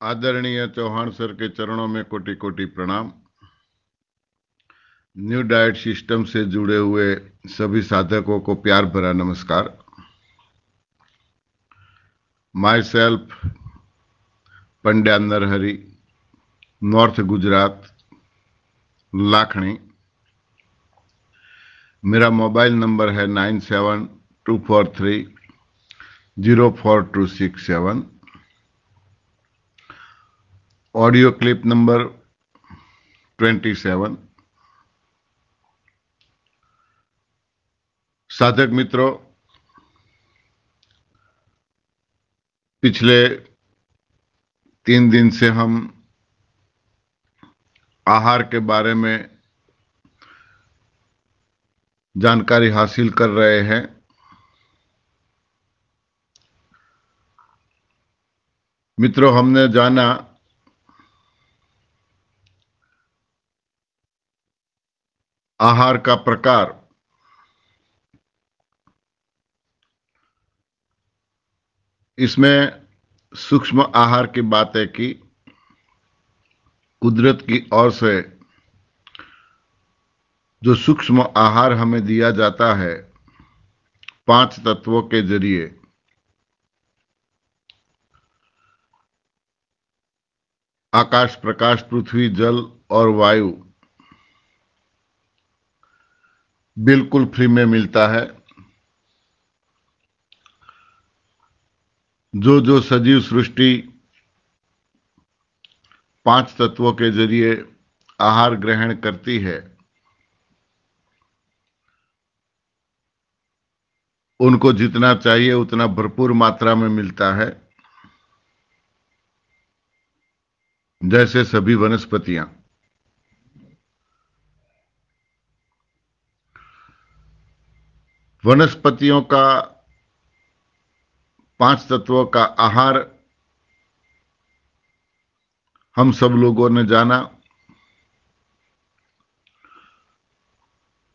आदरणीय चौहान सर के चरणों में कोटि कोटि प्रणाम। न्यू डाइट सिस्टम से जुड़े हुए सभी साधकों को प्यार भरा नमस्कार। Myself Pandya Narhari north Gujarat Lakhani. मेरा मोबाइल नंबर है nine seven two four three, zero four two six seven. Audio clip number twenty seven. साधक मित्रों, पिछले तीन दिन से हम आहार के बारे में जानकारी हासिल कर रहे हैं। मित्रों, हमने जाना आहार का प्रकार। इसमें सूक्ष्म आहार की बात है कि, कुदरत की ओर से जो सूक्ष्म आहार हमें दिया जाता है, पाँच तत्वों के ज़रिए। आकाश, प्रकाश, पृथ्वी, जल और वायु। बिल्कुल फ्री में मिलता है। जो जो सजीव सृष्टि पाँच तत्वों के ज़रिए आहार ग्रहण करती है, उनको जितना चाहिए उतना भरपूर मात्रा में मिलता है। जैसे सभी वनस्पतियाँ। वनस्पतियों का पाँच तत्वों का आहार हम सब लोगों ने जाना।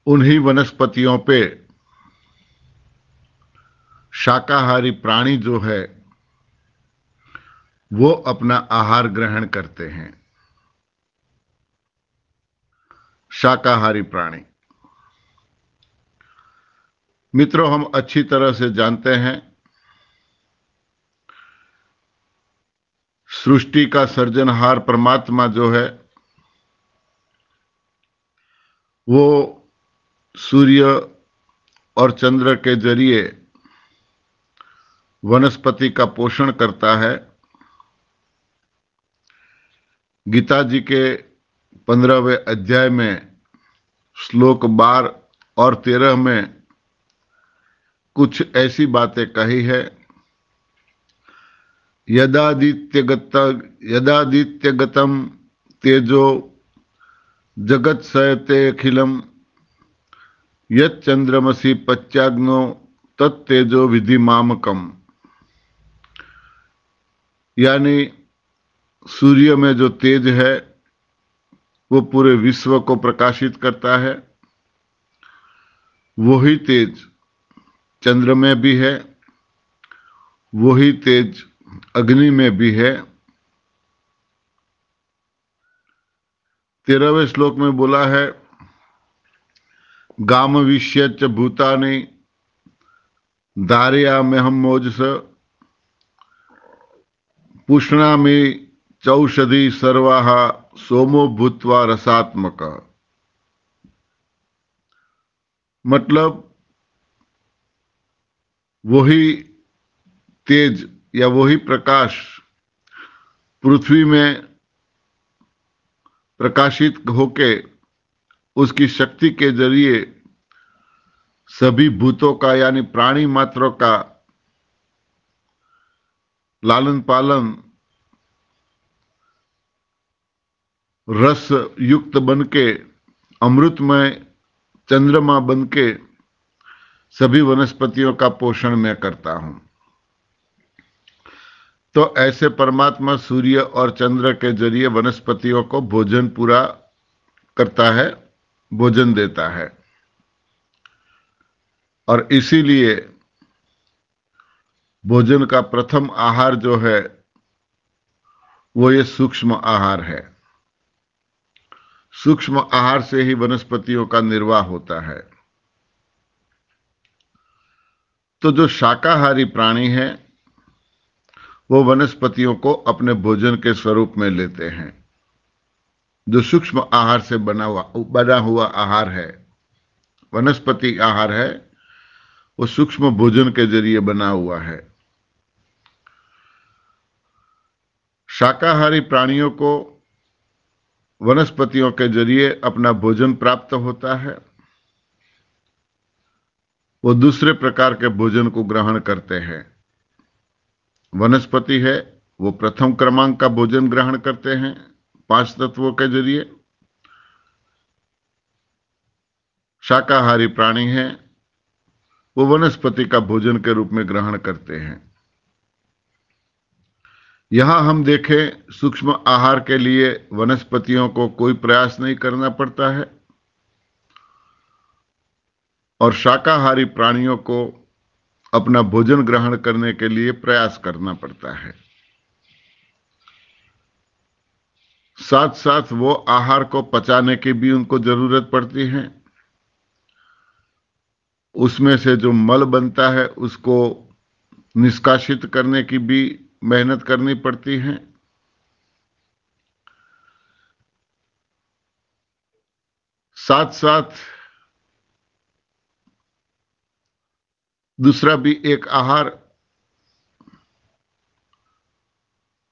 उन्हीं वनस्पतियों पे शाकाहारी प्राणी जो है, वो अपना आहार ग्रहण करते हैं। शाकाहारी प्राणी। मित्रों, हम अच्छी तरह से जानते हैं। सृष्टि का सर्जनहार परमात्मा जो है, वो सूर्य और चंद्र के ज़रिए वनस्पति का पोषण करता है। गीता जी के पंद्रहवें अध्याय में श्लोक बार और तेरह में कुछ ऐसी बातें कही है। यदादित्यगत यदादित्यगतम तेजो जगत सयते अखिलम यंद्रमसी पच्चाग्नो तत्तेजो विधि मामकम। यानी सूर्य में जो तेज है, वो पूरे विश्व को प्रकाशित करता है। वही तेज चंद्र में भी है, वही तेज अग्नि में भी है। तेरहवें श्लोक में बोला है, गाम विश्य भूतानी दारिया में हम मोजस पुष्णा में चौषधि सर्वाह सोमो भूतवा रसात्मक। मतलब वही तेज या वही प्रकाश पृथ्वी में प्रकाशित होके उसकी शक्ति के ज़रिए सभी भूतों का, यानी प्राणी मात्रों का लालन पालन रस युक्त बनके, अमृतमय, चंद्रमा बनके सभी वनस्पतियों का पोषण मैं करता हूँ। तो ऐसे परमात्मा सूर्य और चंद्र के ज़रिए वनस्पतियों को भोजन पूरा करता है, भोजन देता है। और इसीलिए भोजन का प्रथम आहार जो है, वो ये सूक्ष्म आहार है। सूक्ष्म आहार से ही वनस्पतियों का निर्वाह होता है। तो जो शाकाहारी प्राणी है, वो वनस्पतियों को अपने भोजन के स्वरूप में लेते हैं। जो सूक्ष्म आहार से बना हुआ बना हुआ आहार है, वनस्पति आहार है, वो सूक्ष्म भोजन के ज़रिए बना हुआ है। शाकाहारी प्राणियों को वनस्पतियों के ज़रिए अपना भोजन प्राप्त होता है। वो दूसरे प्रकार के भोजन को ग्रहण करते हैं। वनस्पति है, वो प्रथम क्रमांक का भोजन ग्रहण करते हैं पाँच तत्वों के ज़रिए। शाकाहारी प्राणी हैं, वो वनस्पति का भोजन के रूप में ग्रहण करते हैं। यहाँ हम देखें, सूक्ष्म आहार के लिए वनस्पतियों को कोई प्रयास नहीं करना पड़ता है। और शाकाहारी प्राणियों को अपना भोजन ग्रहण करने के लिए प्रयास करना पड़ता है। साथ साथ वो आहार को पचाने की भी उनको ज़रूरत पड़ती है। उसमें से जो मल बनता है, उसको निष्कासित करने की भी मेहनत करनी पड़ती है। साथ साथ दूसरा भी एक आहार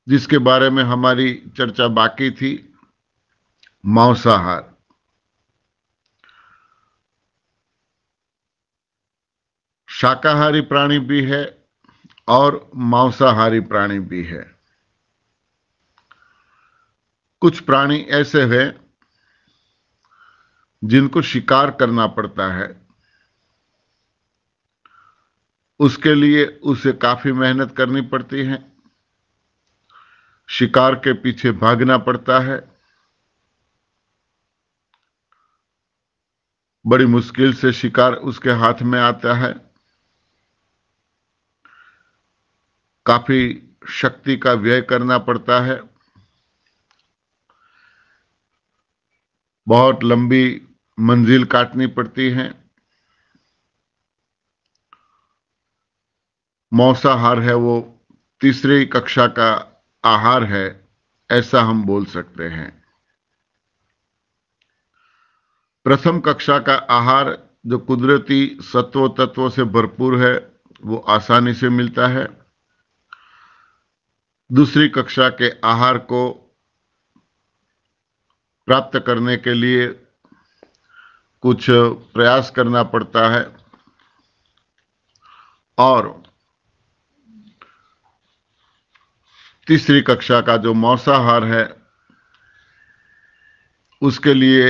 जिसके बारे में हमारी चर्चा बाकी थी, मांसाहार। शाकाहारी प्राणी भी है और मांसाहारी प्राणी भी है। कुछ प्राणी ऐसे हैं जिनको शिकार करना पड़ता है। उसके लिए उसे काफ़ी मेहनत करनी पड़ती है। शिकार के पीछे भागना पड़ता है। बड़ी मुश्किल से शिकार उसके हाथ में आता है। काफ़ी शक्ति का व्यय करना पड़ता है। बहुत लंबी मंजिल काटनी पड़ती है। मौसाहार है वो तीसरी कक्षा का आहार है, ऐसा हम बोल सकते हैं। प्रथम कक्षा का आहार जो कुदरती सत्व तत्वों से भरपूर है, वो आसानी से मिलता है। दूसरी कक्षा के आहार को प्राप्त करने के लिए कुछ प्रयास करना पड़ता है। और तीसरी कक्षा का जो मौसाहार है, उसके लिए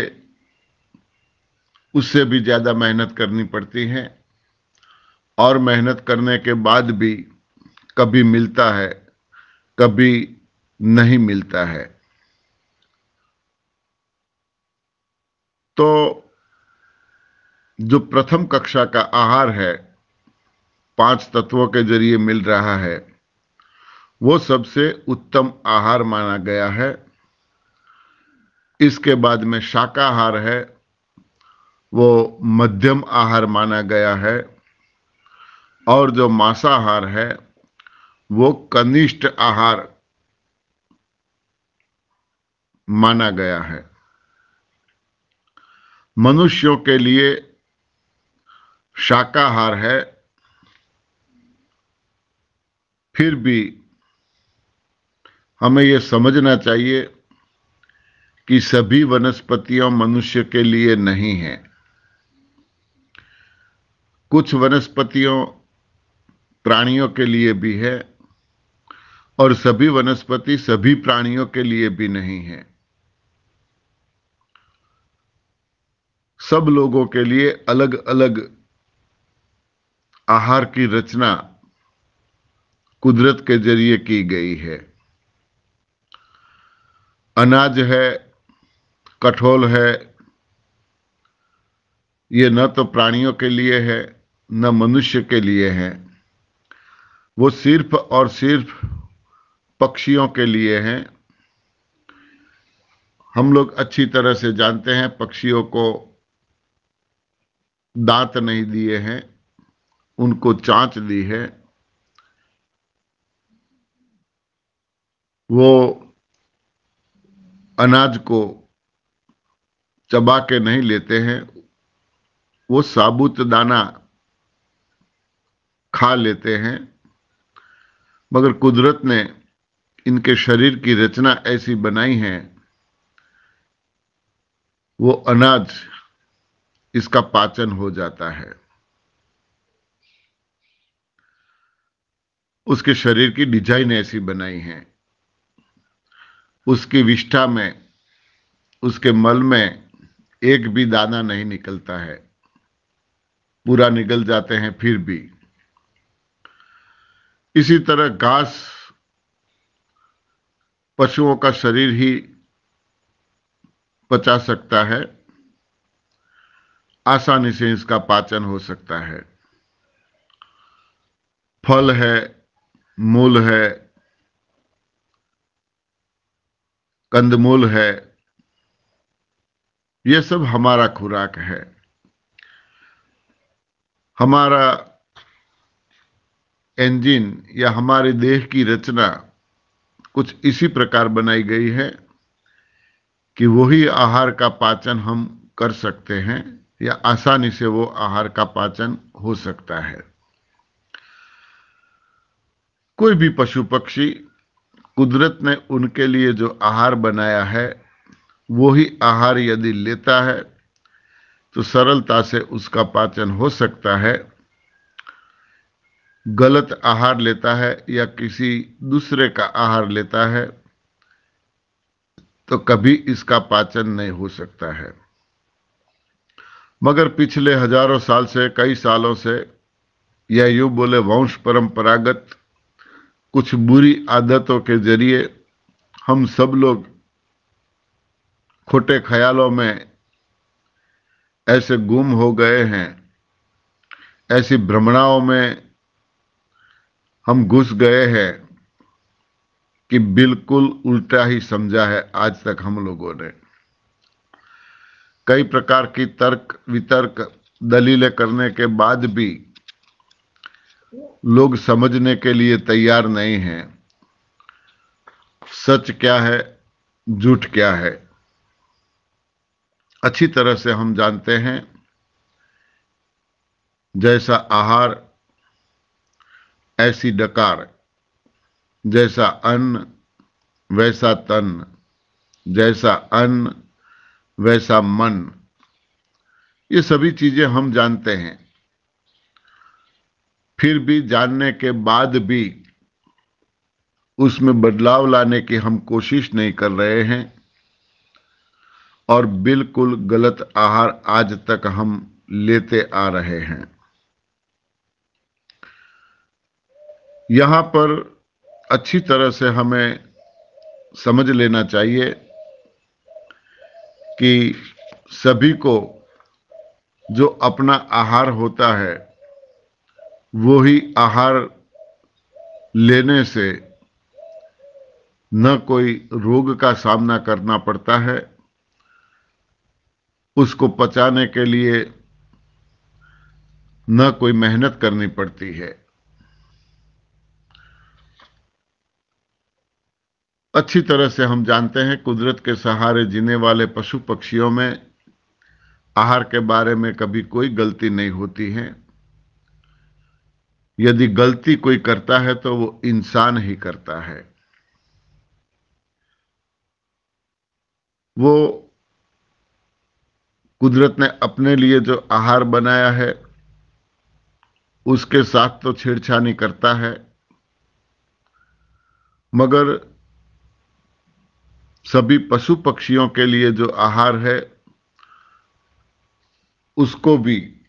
उससे भी ज़्यादा मेहनत करनी पड़ती है और मेहनत करने के बाद भी कभी मिलता है, कभी नहीं मिलता है। तो जो प्रथम कक्षा का आहार है, पाँच तत्वों के ज़रिए मिल रहा है वो सबसे उत्तम आहार माना गया है। इसके बाद में शाकाहार है। वो मध्यम आहार माना गया है। और जो मांसाहार है, वो कनिष्ठ आहार माना गया है। मनुष्यों के लिए शाकाहार है। फिर भी हमें यह समझना चाहिए कि सभी वनस्पतियों मनुष्य के लिए नहीं है। कुछ वनस्पतियों प्राणियों के लिए भी है और सभी वनस्पति सभी प्राणियों के लिए भी नहीं है। सब लोगों के लिए अलग अलग आहार की रचना कुदरत के ज़रिए की गई है। अनाज है, कठोल है, ये न तो प्राणियों के लिए है, न मनुष्य के लिए है। वो सिर्फ़ और सिर्फ़ पक्षियों के लिए हैं। हम लोग अच्छी तरह से जानते हैं, पक्षियों को दांत नहीं दिए हैं, उनको चांच दी है। वो अनाज को चबा के नहीं लेते हैं, वो साबुत दाना खा लेते हैं, मगर कुदरत ने इनके शरीर की रचना ऐसी बनाई है, वो अनाज इसका पाचन हो जाता है। उसके शरीर की डिज़ाइन ऐसी बनाई है। उसकी विष्ठा में, उसके मल में एक भी दाना नहीं निकलता है। पूरा निकल जाते हैं फिर भी। इसी तरह घास पशुओं का शरीर ही पचा सकता है। आसानी से इसका पाचन हो सकता है। फल है, मूल है कंदमूल है यह सब हमारा खुराक है। हमारा इंजन या हमारे देह की रचना कुछ इसी प्रकार बनाई गई है कि वही आहार का पाचन हम कर सकते हैं या आसानी से वो आहार का पाचन हो सकता है। कोई भी पशु पक्षी कुदरत ने उनके लिए जो आहार बनाया है, वो ही आहार यदि लेता है तो सरलता से उसका पाचन हो सकता है। गलत आहार लेता है या किसी दूसरे का आहार लेता है तो कभी इसका पाचन नहीं हो सकता है। मगर पिछले हज़ारों साल से, कई सालों से, या यूँ बोले वंश परंपरागत कुछ बुरी आदतों के ज़रिए हम सब लोग खोटे ख्यालों में ऐसे गुम हो गए हैं, ऐसी भ्रमणाओं में हम घुस गए हैं कि बिल्कुल उल्टा ही समझा है आज तक हम लोगों ने। कई प्रकार की तर्क वितर्क दलीलें करने के बाद भी लोग समझने के लिए तैयार नहीं हैं। सच क्या है, झूठ क्या है? अच्छी तरह से हम जानते हैं, जैसा आहार, ऐसी डकार, जैसा अन्न, वैसा तन, जैसा अन्न, वैसा मन। ये सभी चीज़ें हम जानते हैं। फिर भी जानने के बाद भी उसमें बदलाव लाने की हम कोशिश नहीं कर रहे हैं और बिल्कुल गलत आहार आज तक हम लेते आ रहे हैं। यहाँ पर अच्छी तरह से हमें समझ लेना चाहिए कि सभी को जो अपना आहार होता है वो ही आहार लेने से न कोई रोग का सामना करना पड़ता है। उसको पचाने के लिए न कोई मेहनत करनी पड़ती है। अच्छी तरह से हम जानते हैं कुदरत के सहारे जीने वाले पशु पक्षियों में आहार के बारे में कभी कोई गलती नहीं होती है। यदि गलती कोई करता है तो वो इंसान ही करता है। वो कुदरत ने अपने लिए जो आहार बनाया है, उसके साथ तो छेड़छानी करता है। मगर सभी पशु पक्षियों के लिए जो आहार है, उसको भी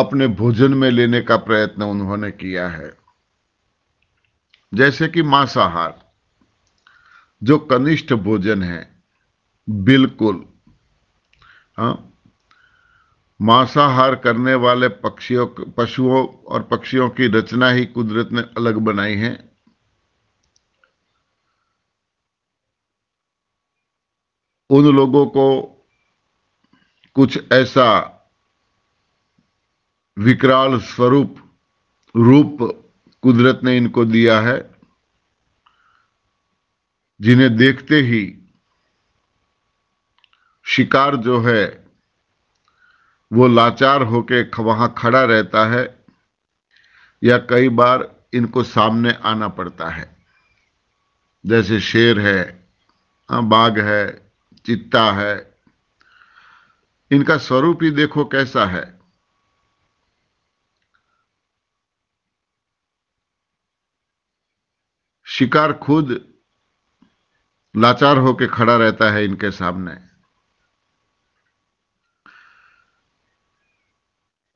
अपने भोजन में लेने का प्रयत्न उन्होंने किया है। जैसे कि मांसाहार, जो कनिष्ठ भोजन है, बिल्कुल। हाँ मांसाहार करने वाले पक्षियों, पशुओं और पक्षियों की रचना ही कुदरत ने अलग बनाई है। उन लोगों को कुछ ऐसा विकराल स्वरूप रूप कुदरत ने इनको दिया है। जिन्हें देखते ही शिकार जो है वो लाचार होके वहाँ खड़ा रहता है या कई बार इनको सामने आना पड़ता है। जैसे शेर है हाँ, बाघ है चित्ता है इनका स्वरूप ही देखो कैसा है। शिकार खुद लाचार होकर खड़ा रहता है इनके सामने।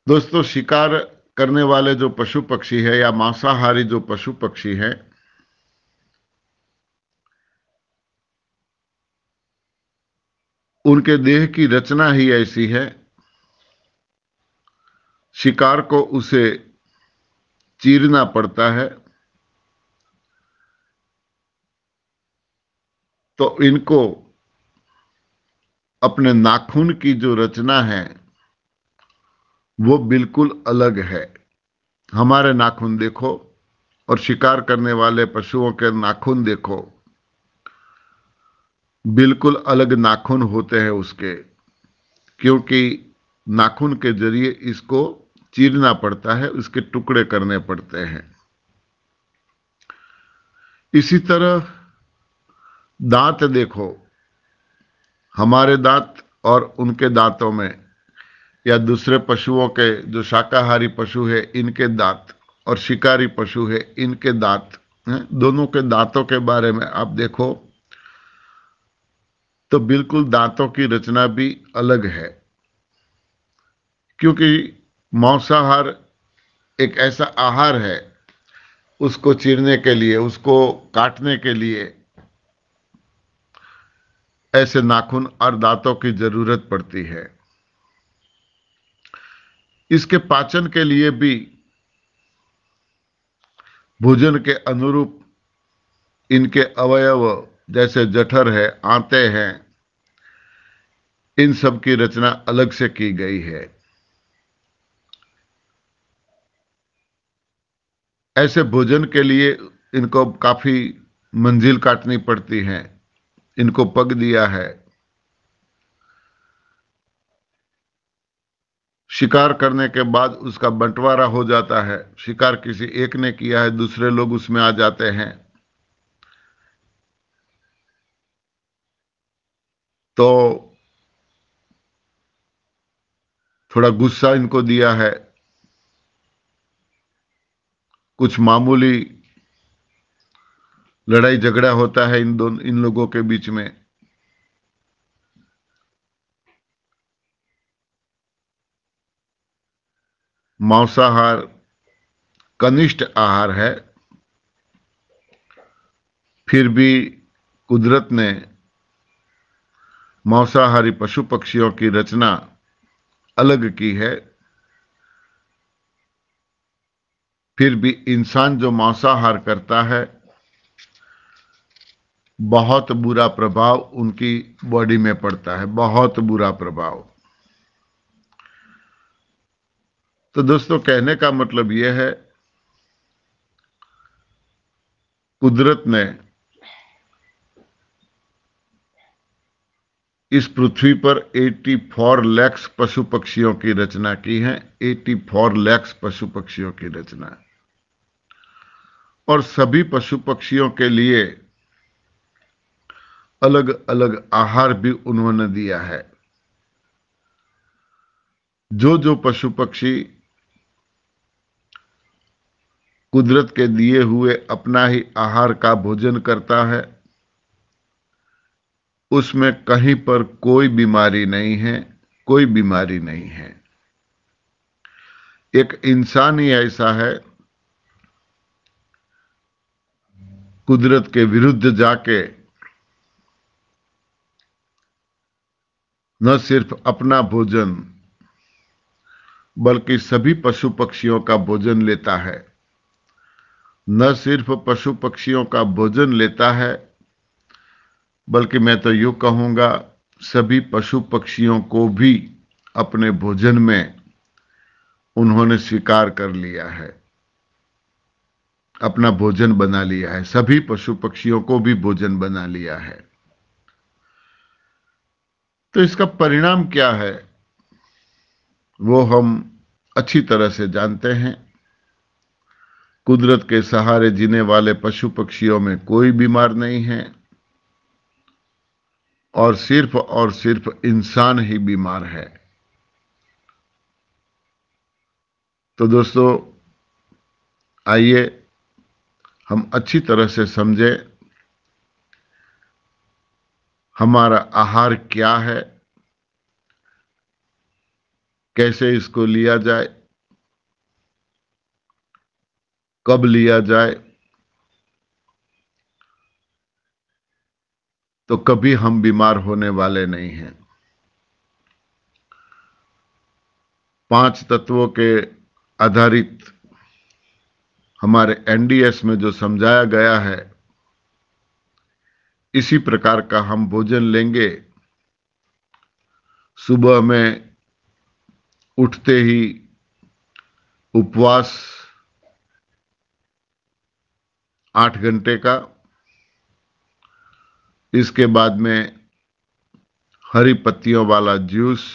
दोस्तों, शिकार करने वाले जो पशु पक्षी है या मांसाहारी जो पशु पक्षी है, उनके देह की रचना ही ऐसी है। शिकार को उसे चीरना पड़ता है। तो इनको अपने नाखून की जो रचना है, वो बिल्कुल अलग है। हमारे नाखून देखो और शिकार करने वाले पशुओं के नाखून देखो। बिल्कुल अलग नाखून होते हैं उसके, क्योंकि नाखून के ज़रिए इसको चीरना पड़ता है उसके टुकड़े करने पड़ते हैं। इसी तरह दांत देखो, हमारे दांत और उनके दांतों में, या दूसरे पशुओं के, जो शाकाहारी पशु है, इनके दांत और शिकारी पशु है, इनके दांत दोनों के दांतों के बारे में आप देखो तो बिल्कुल दांतों की रचना भी अलग है। क्योंकि मांसाहार एक ऐसा आहार है, उसको चीरने के लिए, उसको काटने के लिए ऐसे नाखून और दांतों की ज़रूरत पड़ती है। इसके पाचन के लिए भी भोजन के अनुरूप इनके अवयव जैसे जठर है, आंते हैं, इन सब की रचना अलग से की गई है। ऐसे भोजन के लिए इनको काफ़ी मंजिल काटनी पड़ती है। इनको पग दिया है। शिकार करने के बाद उसका बंटवारा हो जाता है। शिकार किसी एक ने किया है, दूसरे लोग उसमें आ जाते हैं। तो थोड़ा गुस्सा इनको दिया है। कुछ मामूली लड़ाई झगड़ा होता है इन दोनों, इन लोगों के बीच में। मांसाहार कनिष्ठ आहार है। फिर भी कुदरत ने मांसाहारी पशु पक्षियों की रचना अलग की है। फिर भी इंसान जो मांसाहार करता है बहुत बुरा प्रभाव उनकी बॉडी में पड़ता है, बहुत बुरा प्रभाव। तो दोस्तों, कहने का मतलब यह है, कुदरत ने इस पृथ्वी पर 84 लैक्स पशु पक्षियों की रचना की है 84 लैक्स पशु पक्षियों की रचना। और सभी पशु पक्षियों के लिए अलग अलग आहार भी उन्होंने दिया है। जो जो पशु पक्षी कुदरत के दिए हुए अपना ही आहार का भोजन करता है, उसमें कहीं पर कोई बीमारी नहीं है, कोई बीमारी नहीं है। एक इंसान ही ऐसा है, कुदरत के विरुद्ध जाके न सिर्फ़ अपना भोजन, बल्कि सभी पशु पक्षियों का भोजन लेता है। न सिर्फ़ पशु पक्षियों का भोजन लेता है, बल्कि मैं तो यूँ कहूँगा, सभी पशु पक्षियों को भी अपने भोजन में उन्होंने स्वीकार कर लिया है। अपना भोजन बना लिया है। सभी पशु पक्षियों को भी भोजन बना लिया है। तो इसका परिणाम क्या है? वो हम अच्छी तरह से जानते हैं। कुदरत के सहारे जीने वाले पशु पक्षियों में कोई बीमार नहीं है। और सिर्फ़ और सिर्फ़ इंसान ही बीमार है। तो दोस्तों, आइए हम अच्छी तरह से समझें हमारा आहार क्या है? कैसे इसको लिया जाए? कब लिया जाए? तो कभी हम बीमार होने वाले नहीं हैं। पाँच तत्वों के आधारित हमारे एनडीएस में जो समझाया गया है इसी प्रकार का हम भोजन लेंगे। सुबह में उठते ही उपवास आठ घंटे का। इसके बाद में हरी पत्तियों वाला जूस।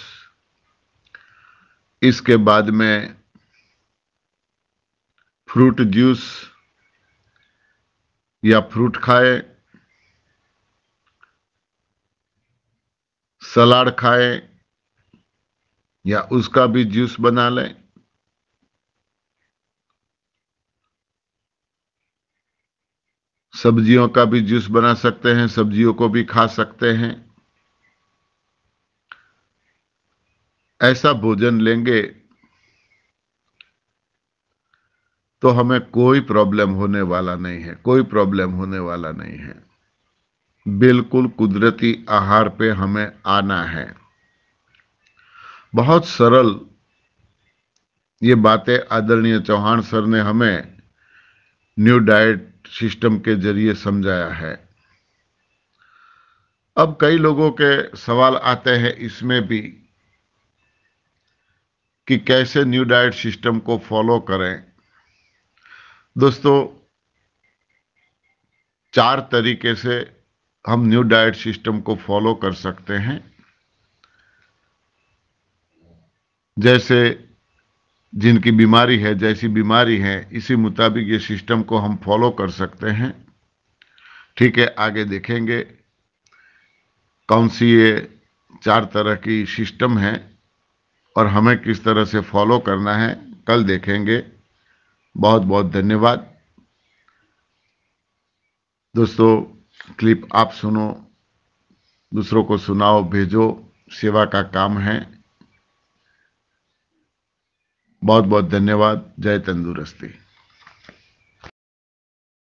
इसके बाद में फ्रूट जूस या फ्रूट खाए। सलाद खाए या उसका भी जूस बना लें। सब्जियों का भी जूस बना सकते हैं, सब्जियों को भी खा सकते हैं। ऐसा भोजन लेंगे तो हमें कोई प्रॉब्लम होने वाला नहीं है, कोई प्रॉब्लम होने वाला नहीं है। बिल्कुल कुदरती आहार पे हमें आना है। बहुत सरल ये बातें आदरणीय चौहान सर ने हमें न्यू डाइट सिस्टम के ज़रिए समझाया है। अब कई लोगों के सवाल आते हैं इसमें भी कि कैसे न्यू डाइट सिस्टम को फॉलो करें। दोस्तों, चार तरीके से हम न्यू डाइट सिस्टम को फॉलो कर सकते हैं। जैसे जिनकी बीमारी है, जैसी बीमारी है, इसी मुताबिक ये सिस्टम को हम फॉलो कर सकते हैं। ठीक है, आगे देखेंगे कौन सी ये चार तरह की सिस्टम है और हमें किस तरह से फॉलो करना है। कल देखेंगे। बहुत बहुत धन्यवाद। दोस्तों क्लिप आप सुनो, दूसरों को सुनाओ, भेजो, सेवा का काम है। बहुत बहुत धन्यवाद। जय तंदुरुस्ती।